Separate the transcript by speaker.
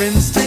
Speaker 1: happens to